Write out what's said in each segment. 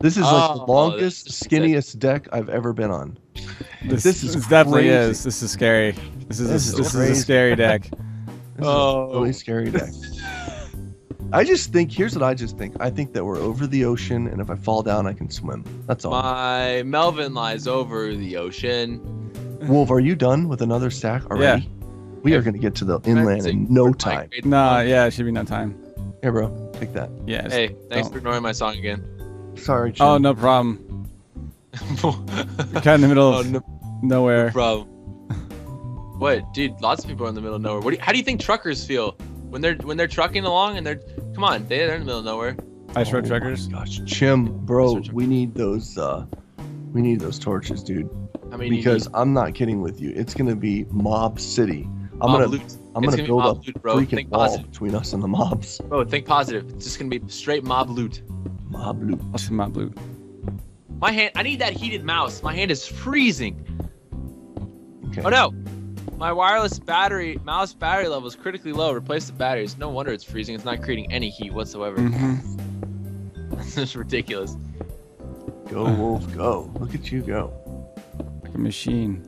This is like the Oh, longest, this is sick. skinniest deck I've ever been on. This, This is this definitely crazy. is. This is scary. This is This this, is this is a scary deck. This Oh. is a really oh. scary deck. I just think here's what I just think. I think that we're over the ocean, and if I fall down, I can swim. That's all. My Melvin lies over the ocean. Wolf, are you done with another stack already? Yeah. We are going to get to the inland in no time. No, yeah, it should be no time. Here, bro, take that. Yeah. Hey, thanks don't- for ignoring my song again. Sorry, Chim. Oh, no problem. no You're kind of in the middle oh, of no nowhere. problem. What, dude? Lots of people are in the middle of nowhere. What do you, how do you think truckers feel when they're when they're trucking along and they're come on, they, they're in the middle of nowhere. Ice road Oh truckers. Gosh, Chim, bro, we need those. uh We need those torches, dude. I mean, Because need I'm not kidding with you. It's going to be Mob City. I'm mob gonna, loot. I'm It's gonna gonna build mob a loot, bro. freaking Think wall positive. between us and the mobs. Bro, think positive. It's just gonna be straight mob loot. Mob loot. What's the mob loot? My hand. I need that heated mouse. My hand is freezing. Okay. Oh no! My wireless battery mouse battery level is critically low. Replace the batteries. No wonder it's freezing. It's not creating any heat whatsoever. Mm-hmm. This is ridiculous. Go wolf, go! Look at you go, Like a machine.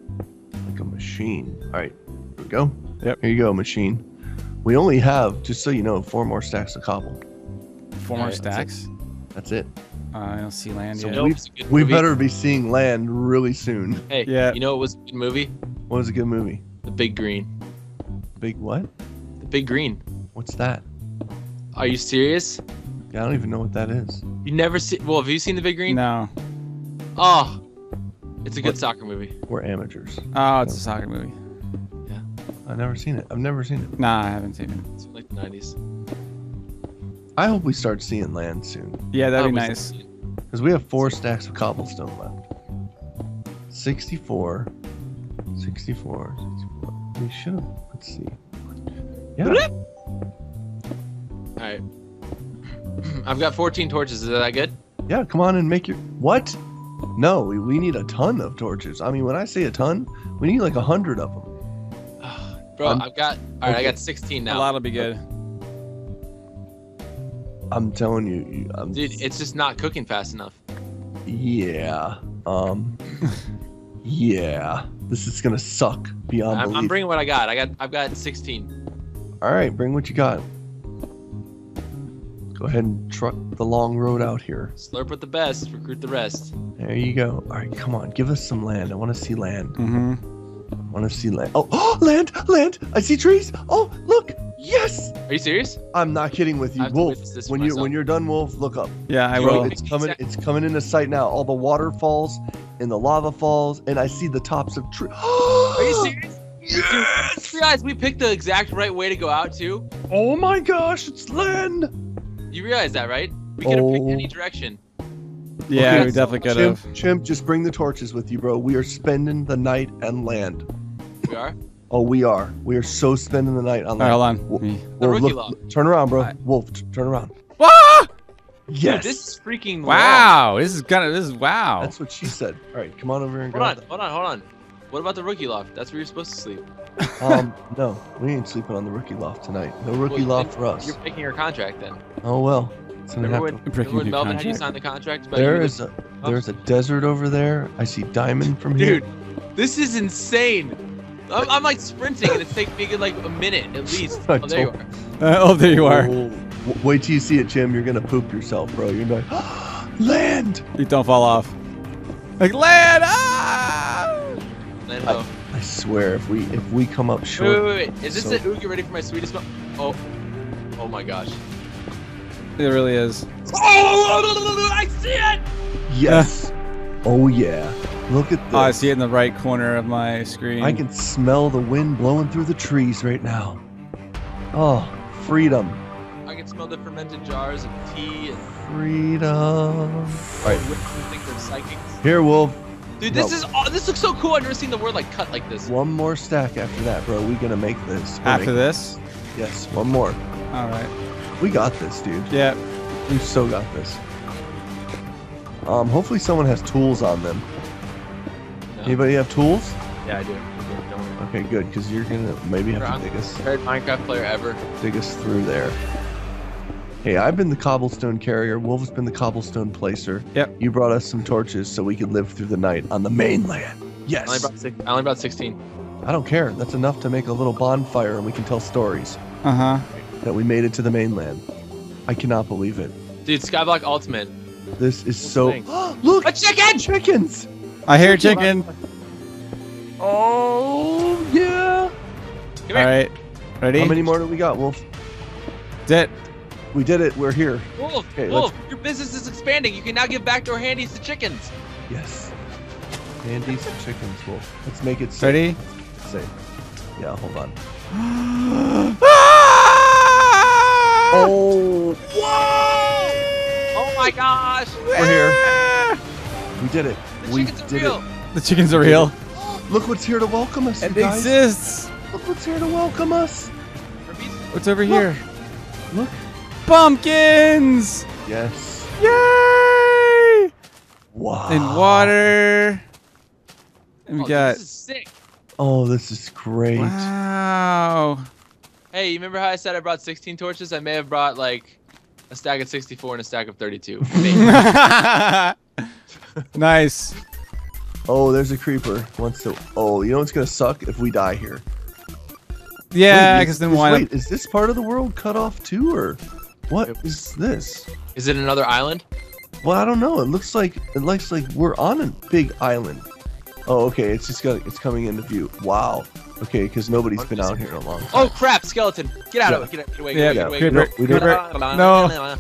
like a machine. All right, here we go. Yep. Here you go, machine. We only have, just so you know, four more stacks of cobble. Four more Alright, that's stacks. That's it. Uh, I don't see land So yet. You know we- what was a good We better be seeing land really soon. Hey, Yeah. you know what was a good movie? What was a good movie? The Big Green. Big what? The Big Green. What's that? Are you serious? Yeah, I don't even know what that is. You never see? Well, have you seen The Big Green? No. Oh, it's a good What? soccer movie. We're amateurs. Oh, it's a soccer movie. Yeah. I've never seen it. I've never seen it. Nah, I haven't seen it. It's from like the 90s. I hope we start seeing land soon. Yeah, that'd be nice. Because we have four stacks of cobblestone left. 64. 64. 64. We should have. Let's see. Yeah. All right. I've got 14 torches. Is that good? Yeah, come on and make your. What? No, we, we need a ton of torches. I mean, when I say a ton, we need like a hundred of them. Bro, I'm- I've got. All right, I got 16 now. A lot will be good. I'm telling you, you I'm, Dude, it's just not cooking fast enough. yeah. Um. yeah. This is gonna suck beyond I'm, belief. I'm bringing what I got. I got. I've got 16. All right, bring what you got. Go ahead and truck the long road out here. Slurp with the best. Recruit the rest. There you go. All right, come on, give us some land. I want to see land. Mm-hmm. I want to see land. Oh, oh, land, land! I see trees. Oh, look! Yes! Are you serious? I'm not kidding with you, I have to Wolf. witness this for When you myself. when you're done, Wolf, look up. Yeah, I Bro, will. It's coming. It's coming into sight now. All the waterfalls and the lava falls, and I see the tops of trees. Are you serious? Yes! You realize we picked the exact right way to go out too? Oh my gosh, it's land! You realize that, right? We could have picked Oh. any direction. Yeah, Okay, we definitely could Chimp, have. Chimp, just bring the torches with you, bro. We are spending the night and land. We are. Oh, we are. We are so spending the night on All land. right, hold on. Wo- Me. The Wolf, rookie look, lock. look- turn around, bro. Alright. Wolf, t- turn around. Wah! Yes. Dude, this is freaking long. Wow, this is kind of this is wow. That's what she said. All right, come on over here and Hold on, hold on, hold on. What about the rookie loft? That's where you're supposed to sleep. Um, no, we ain't sleeping on the rookie loft tonight. No rookie Well, loft for us. You're breaking your contract then. Oh well. It's gonna Remember have when, remember when your Melvin had you sign the contract? About There you a there's a desert over there. I see diamond from here. Dude, this is insane. I'm, I'm like sprinting and it's taking me like a minute at least. Oh, there you are. Uh, oh, there you are. Oh, w- wait till you see it, Chim. You're gonna poop yourself, bro. You're gonna like, land. You don't fall off. Like land. Ah! Lambo. I swear, if we if we come up short, wait, wait, wait. Is this So- it? Ooh, get ready for my sweetest mo- Oh. Oh my gosh. It really is. Oh, I see it! yes. oh yeah. Look at this. Oh, I see it in the right corner of my screen. I can smell the wind blowing through the trees right now. Oh, freedom. I can smell the fermented jars of tea and Freedom. All right, think they're psychics. here, Wolf. Dude, this No. is oh, this looks so cool. I've never seen the word like cut like this. One more stack after that, bro. We gonna make this. We're After making- this. Yes, one more. All right. We got this, dude. Yeah. We've so got this. Um, hopefully someone has tools on them. No. Anybody have tools? Yeah, I do. Okay, good, because you're gonna maybe have to I'm dig us Third Minecraft player ever. dig us through there. Hey, I've been the cobblestone carrier. Wolf's been the cobblestone placer. Yep. You brought us some torches so we could live through the night on the mainland. I only Yes. brought six, I only brought 16. I don't care. That's enough to make a little bonfire and we can tell stories Uh huh. that we made it to the mainland. I cannot believe it. Dude, Skyblock Ultimate. This is so. Look, A chicken! chickens. I hear chicken. Oh yeah. Come All here. right. Ready? How many more do we got, Wolf? That's it. We did it. We're here. Wolf, Okay, Wolf, your business is expanding. You can now give backdoor handies to chickens. Yes. Andy's chickens, Wolf. Let's make it safe. Ready? Safe. Yeah, hold on. Ah! Oh, Oh my gosh! we're here. We did it. The we chickens are did It. The chickens are real. Look what's here to welcome us, It exists. Look what's here to welcome us. What's over Look. here? Look. Pumpkins! Yes. Yay! Wow. And water. And we Oh, got. This is sick. Oh, this is great. Wow. Hey, you remember how I said I brought 16 torches? I may have brought like a stack of 64 and a stack of 32. nice. Oh, there's a creeper. Wants to. Oh, you know what's gonna suck if we die here. Yeah, because then why Wait, is this part of the world cut off too, or what Yep. this? is it another island? Well, I don't know. It looks like it looks like we're on a big island. Oh, okay. It's just got it's coming into view. Wow. Okay, because nobody's been out here in a long oh, time. Oh crap! Skeleton! Get out of Yeah. it! Get, get away! Yeah, Get away! Get away! we don't- creeper. No.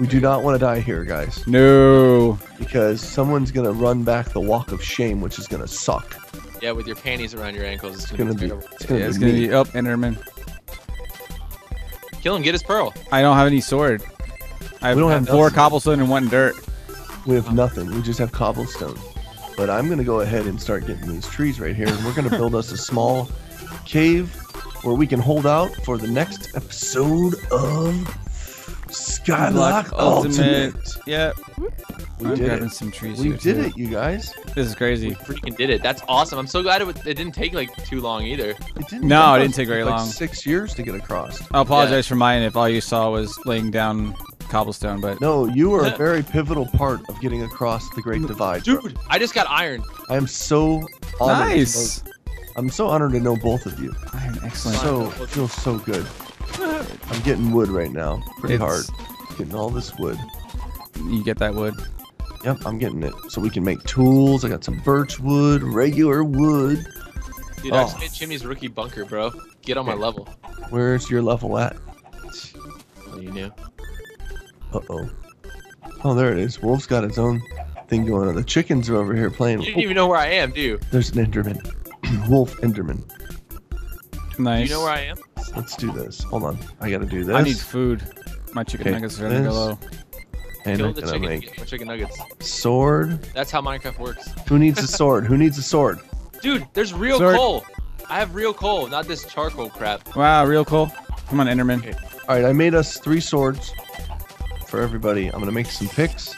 We do not want to die here, guys, No. because someone's gonna run back the walk of shame, which is gonna suck. Yeah, with your panties around your ankles, it's It's gonna, gonna be. terrible. It's gonna Yeah, be. it's gonna be up, Enderman. Kill him! Get his pearl. I don't have any sword. I have, We don't have have four nothing. cobblestone and one dirt. We have nothing. We just have cobblestone. But I'm gonna go ahead and start getting these trees right here, and we're gonna build us a small cave where we can hold out for the next episode of Skyblock Skyblock Ultimate. Ultimate. Yep. We I'm did grabbing it. some trees We here, did too. it, you guys. This is crazy. We Freaking did it! That's awesome. I'm so glad it, it didn't take like too long either. It didn't. No, it didn't take very like long. Six years to get across. I apologize for mine if all you saw was laying down cobblestone, but No, you were a very pivotal part of getting across the Great Divide, bro. Dude, I just got iron. I am so honored. to nice. know- I'm so honored to know both of you. Iron, excellent. So it feels so good. I'm getting wood right now, pretty It's- hard. Getting all this wood. You get that wood. Yep, I'm getting it. So we can make tools. I got some birch wood, regular wood. Dude, I Oh. just made Chimney's rookie bunker, bro. Get on my level. Where's your level at? Oh, you knew. Uh oh. Oh, there it is. Wolf's got its own thing going on. The chickens are over here playing. You didn't even know where I am, do you? There's an Enderman. Wolf Enderman. Do Nice. you know where I am? Let's do this. Hold on. I gotta do this. I need food. My chicken Okay, nuggets are gonna go low. And Kill I'm the gonna chicken. make Get my chicken nuggets. sword. That's how Minecraft works. Who needs a sword? Who needs a sword? Dude, there's real Sword. coal. I have real coal, not this charcoal crap. Wow, real cool. Come on, Enderman. Okay. All right, I made us three swords for everybody. I'm gonna make some picks.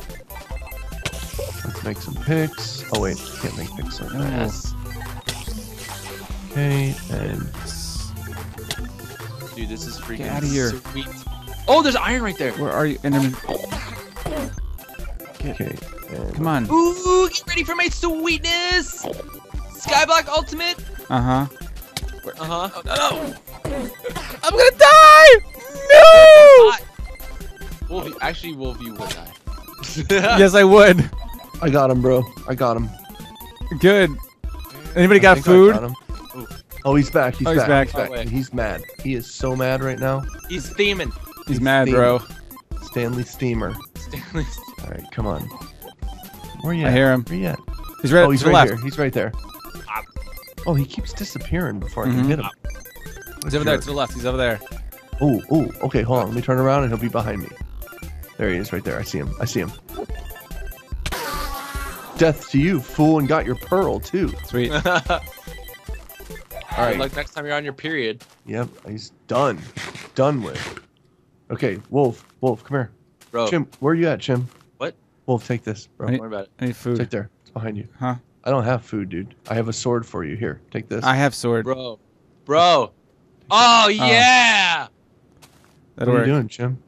Let's make some picks. Oh wait, can't make picks like that. Yes. Okay, and Dude, this is freaking outta here. sweet. Oh, there's iron right there. Where are you, Enderman? okay, Come on. Ooh, get ready for my sweetness. Skyblock Ultimate. Uh huh. Uh huh. No. I'm gonna die. No. Wolf, actually, Wolf, you would die. yes, I would. I got him, bro. I got him. Good. Anybody I got food? got him. Oh, he's back. He's Oh, he's back. back. He's back. He's mad. He is so mad right now. He's theming. He's mad, bro. Stanley Steamer. Stanley. All right, come on. Where are you I at? hear him. Where you at? He's right oh, to he's the right left. here. He's right there. Ah. Oh, he keeps disappearing before I Mhm. can get him. He's over there to the left. He's over there. Oh, oh, okay, hold on. Let me turn around and he'll be behind me. There he is right there. I see him. I see him. Death to you, fool, and got your pearl too. Sweet. All right. luck next time you're on your period. Yep, he's done. Done with. Okay, Wolf, Wolf, come here. Bro, Chim, where are you at, Chim? What? Wolf, take this, bro. Hey. don't worry about it. I need food. right there. It's behind you. Huh? I don't have food, dude. I have a sword for you. Here, take this. I have sword. Bro. Bro. Oh, oh. yeah. what That'll are work. you doing, Chim?